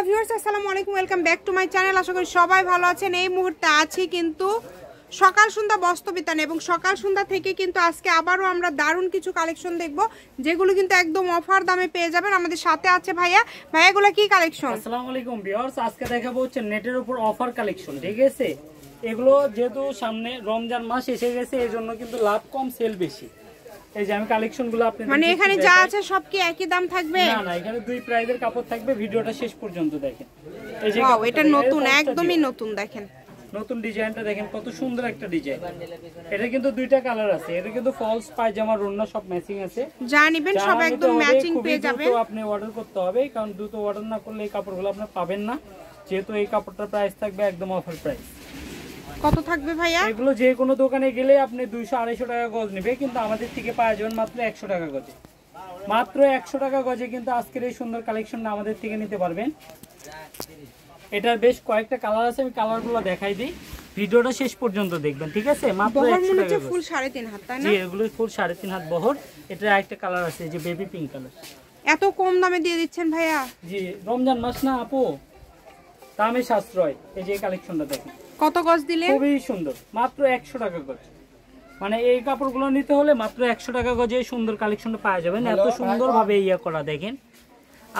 Hello viewers, আসসালামু আলাইকুম, welcome back to my channel. আশা করি সবাই ভালো আছেন। এই মুহূর্তে আছি কিন্তু সকাল সন্ধ্যা বস্তবিতান এবং সকাল সন্ধ্যা থেকে কিন্তু আজকে আবারও আমরা দারুণ কিছু কালেকশন দেখব, যেগুলো কিন্তু একদম অফার দামে পেয়ে যাবেন। আমাদের সাথে আছে ভাইয়া। ভাইয়াগুলো কি কালেকশন? আসসালামু আলাইকুম ভিউয়ার্স, আজকে দেখাবো হচ্ছে নেটের উপর অফার কালেকশন, ঠিক আছে? এগুলো যেহেতু সামনে রমজান মাস এসে গেছে এই জন্য কিন্তু লাভ কম, সেল বেশি। এই যে আমি কালেকশনগুলো আপনি মানে এখানে যা আছে সব কি একই দাম থাকবে? না না এখানে দুই প্রাইজের কাপড় থাকবে ভিডিওটা শেষ পর্যন্ত দেখেন। এই যে ওয়াও এটা নতুন একদমই নতুন দেখেন। নতুন ডিজাইনটা দেখেন কত সুন্দর একটা ডিজাইন। এটা কিন্তু দুইটা কালার আছে এটা কিন্তু ফলস পায়জামা রুন্না সব ম্যাচিং আছে। যা নিবেন সব একদম ম্যাচিং পেয়ে যাবেন। আপনি অর্ডার করতে হবে কারণ দ্রুত অর্ডার না করলে এই কাপড়গুলো আপনি পাবেন না। যেহেতু এই কাপড়টার প্রাইস থাকবে একদম অফার প্রাইস কত থাকবে ভাইয়া? এগুলো যে কোনো দোকানে গেলে আপনি দুইশো আড়াইশো টাকা গজ নেবে কিন্তু আমাদের থেকে পাওয়া যাবেন মাত্র একশো টাকা গজে। মাত্র একশো টাকা গজে কিন্তু আজকের এই সুন্দর কালেকশনটা আমাদের থেকে নিতে পারবেন। এটার বেশ কয়েকটা কালার আছে আমি কালারগুলো দেখাই দিই। ভিডিওটা শেষ পর্যন্ত দেখবেন ঠিক আছে? মাত্র বহর একশো মনে টাকা ফুল সাড়ে তিন হাত তাই না? জি এগুলো ফুল সাড়ে তিন হাত বহর। এটার একটা কালার আছে যে বেবি পিঙ্ক কালার এত কম দামে দিয়ে দিচ্ছেন ভাইয়া? জি রমজান মাস না আপু? দামে সাশ্রয় এই যে কালেকশনটা দেখেন। কত গজ দিলে? খুবই সুন্দর মাত্র একশো টাকা গজ। মানে এই কাপড়গুলো নিতে হলে মাত্র একশো টাকা গজে সুন্দর কালেকশনটা পাওয়া যাবেন এত সুন্দর ভাবে ইয়া করা দেখেন।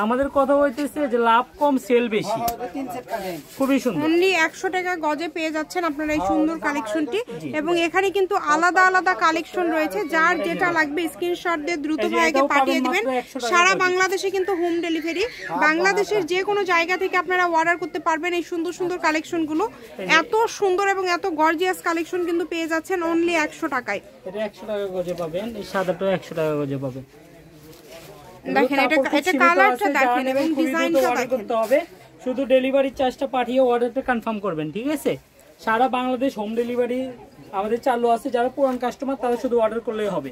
আমাদের কথা হইতেছে যে লাভ কম সেল বেশি। খুবই সুন্দর। অনলি একশো টাকা গজে পেয়ে যাচ্ছেন আপনারা এই সুন্দর কালেকশনটি এবং এখানে কিন্তু আলাদা আলাদা কালেকশন রয়েছে। যার যেটা লাগবে স্ক্রিনশট দিয়ে দ্রুত ভাইকে পাঠিয়ে দিবেন। মাত্র 100 টাকা সারা বাংলাদেশে কিন্তু হোম ডেলিভারি বাংলাদেশের যে কোনো জায়গা থেকে আপনারা অর্ডার করতে পারবেন এই সুন্দর সুন্দর কালেকশনগুলো এত সুন্দর এবং এত গর্জিয়াস কালেকশন কিন্তু পেয়ে যাচ্ছেন অনলি একশো টাকায়। এটা একশো টাকা গজে পাবেন এই সাদাটাও একশো টাকা গজে পাবেন। দেখেন এটা এটা কালারটা দেখেন এবং ডিজাইনটা দেখেন। করতে হবে। শুধু ডেলিভারি চার্জটা পাঠিয়ে অর্ডারটা কনফার্ম করবেন ঠিক আছে? সারা বাংলাদেশ হোম ডেলিভারি আমাদের চালু আছে যারা পুরান কাস্টমার তারা শুধু অর্ডার করলেই হবে।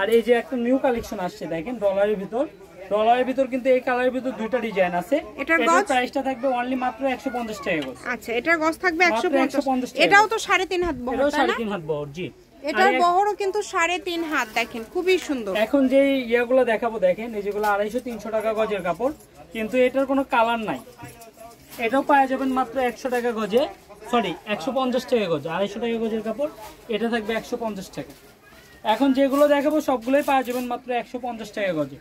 আর এই যে একটা নিউ কালেকশন আসছে দেখেন ডলারের ভিতর। ডলারের ভিতর কিন্তু এই কালারের ভিতর দুইটা ডিজাইন আছে। এটার এটার গজ? প্রাইসটা থাকবে অনলি মাত্র একশো পঞ্চাশ টাকা গজ আচ্ছা এটার গজ থাকবে একশো মাত্র 150 পঞ্চাশ এটাও তো সাড়ে তিন হাত বহর তাই সাড়ে না? তিন হাত বহর জি। এটার বহরও কিন্তু সাড়ে তিন হাত দেখেন খুবই সুন্দর। এখন যে ইয়েগুলো দেখাবো দেখেন এই যেগুলো আড়াইশো তিনশো টাকা গজের কাপড় কিন্তু এটার কোনো কালার নাই। এটাও পাওয়া যাবেন মাত্র একশো টাকা গজে সরি একশো পঞ্চাশ টাকা গজ আড়াইশো টাকা গজের কাপড় এটা থাকবে একশো পঞ্চাশ টাকা। এখন যেগুলো দেখাবো সবগুলোই পাওয়া যাবেন মাত্র একশো পঞ্চাশ টাকা গজে।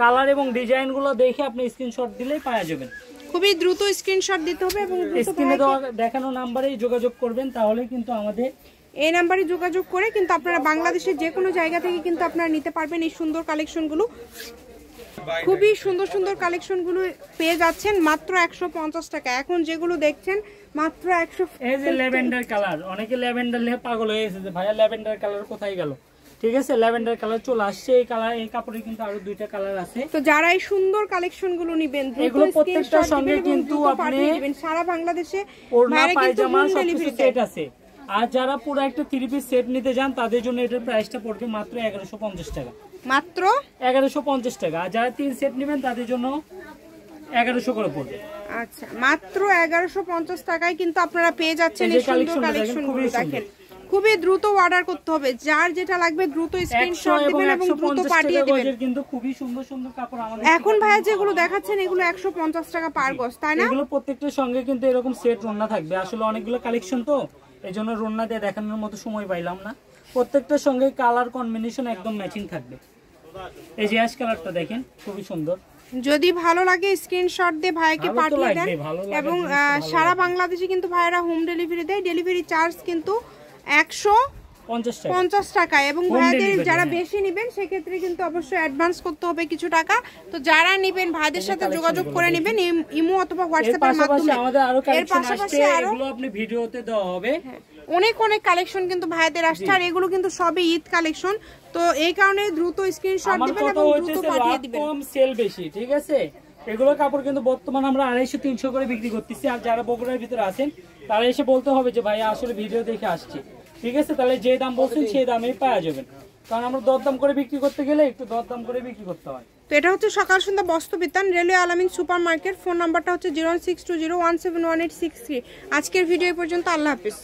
কালার এবং ডিজাইনগুলো দেখে আপনি স্ক্রিনশট দিলেই পাওয়া যাবেন। খুবই দ্রুত স্ক্রিনশট দিতে হবে এবং স্ক্রিনে দেখানো নাম্বারেই যোগাযোগ করবেন তাহলে কিন্তু আমাদের এই নাম্বারে যোগাযোগ করে কিন্তু আপনারা বাংলাদেশের যে কোনো জায়গা থেকে কিন্তু আপনারা নিতে পারবেন এই সুন্দর কালেকশনগুলো। খুবই সুন্দর সুন্দর কালেকশনগুলো পেয়ে যাচ্ছেন মাত্র একশো পঞ্চাশ টাকা। এখন যেগুলো দেখছেন মাত্র একশো এই যে ল্যাভেন্ডার কালার অনেকে ল্যাভেন্ডার নিয়ে পাগল হয়ে গেছে ভাইয়া ল্যাভেন্ডার কালার কোথায় গেল? ঠিক আছে ল্যাভেন্ডার কালার চলে আসছে এই কালার এই কাপড়ে কিন্তু আরও দুইটা কালার আছে। তো যারা এই সুন্দর কালেকশনগুলো নিবেন দ্রুত এগুলো প্রত্যেকটার সঙ্গে কিন্তু আপনি সারা বাংলাদেশে ওড়না পায়জামা সবকিছু delivery সেট আছে। আর যারা পুরো একটা থ্রি পিস সেট নিতে যান তাদের জন্য এটার প্রাইসটা পড়বে মাত্র এগারোশো পঞ্চাশ টাকা। মাত্র? এগারোশো পঞ্চাশ টাকা। আর যারা তিন সেট নেবেন তাদের জন্য এগারোশো করে পড়বে। আচ্ছা মাত্র এগারোশো পঞ্চাশ টাকায় কিন্তু আপনারা পেয়ে যাচ্ছেন এই সুন্দর কালেকশন খুবই দেখেন। খুবই দ্রুত অর্ডার করতে হবে। যার যেটা লাগবে দ্রুত স্ক্রিনশট দিবেন এবং দ্রুত পাঠিয়ে দিবেন। কিন্তু খুবই সুন্দর সুন্দর কাপড় আমাদের এখন ভাইয়া যেগুলো দেখাচ্ছেন এগুলো একশো পঞ্চাশ টাকা পার গজ তাই না? এগুলো প্রত্যেকটার সঙ্গে কিন্তু এরকম সেট রন্না থাকবে। আসলে অনেকগুলো কালেকশন তো। এই জন্য রন্না দিয়ে দেখানোর মতো সময় পাইলাম না। প্রত্যেকটার সঙ্গে কালার কম্বিনেশন একদম ম্যাচিং থাকবে। এই যে অ্যাশ কালারটা দেখেন খুবই সুন্দর। যদি ভালো লাগে স্ক্রিনশট দিয়ে ভাইকে পাঠিয়ে দেন। এবং সারা বাংলাদেশে কিন্তু ভাইয়েরা হোম ডেলিভারি দেয়। ডেলিভারি চার্জ কিন্তু একশো পঞ্চাশ টাকা। এবং ভাইদের যারা হ্যাঁ। বেশি নেবেন সেক্ষেত্রে কিন্তু অবশ্যই অ্যাডভান্স করতে হবে কিছু টাকা। তো যারা নেবেন ভাইদের সাথে যোগাযোগ করে। নেবেন ইমো অথবা এর হোয়াটসঅ্যাপের মাধ্যমে। এর পাশাপাশি আরও আপনি ভিডিওতে দেওয়া হবে। অনেক অনেক কালেকশন কিন্তু ভাইদের আসছে আর এগুলো কিন্তু সবই ঈদ কালেকশন তো এই কারণে দ্রুত স্ক্রিনশট দিবেন এবং দ্রুত পাঠিয়ে দিবেন। কম সেল বেশি ঠিক আছে? এগুলো কাপড় কিন্তু বর্তমানে আমরা আড়াইশো তিনশো করে বিক্রি করতেছি আর যারা বগুড়ার ভিতরে আছেন তারা এসে বলতে হবে যে ভাই আসলে ভিডিও দেখে আসছি। ঠিক আছে? তাহলে যে দাম বলছেন সেই দামেই পাওয়া যাবেন কারণ আমরা দরদাম করে বিক্রি করতে গেলে একটু দরদাম করে বিক্রি করতে হয়। তো এটা হচ্ছে সকাল সন্ধ্যা বস্ত্রবিতান railway Alamin super market phone নাম্বারটা হচ্ছে zero six two zero one seven one eight six three. আজকের ভিডিও পর্যন্ত। আল্লাহ হাফিজ।